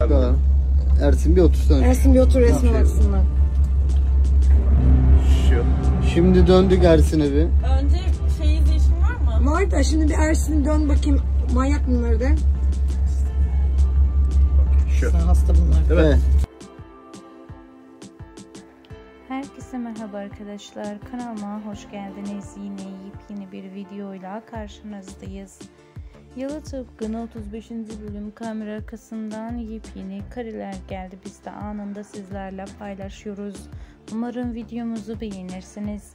Daha. Ersin bir otursana. Ersin bir otur resme baksınlar. Şu. Şimdi döndük Ersin'e bir. Önce şey izleyişin var mı? Var da şimdi bir Ersin'in dön bakayım manyak bunları de. Şu. Sen hasta bunlar. Değil mi? Evet. Herkese merhaba arkadaşlar. Kanalıma hoş geldiniz. Yine yepyeni bir videoyla karşınızdayız. Yalı Tıpkı'nın 35. bölüm kamera arkasından yepyeni kareler geldi. Biz de anında sizlerle paylaşıyoruz. Umarım videomuzu beğenirsiniz.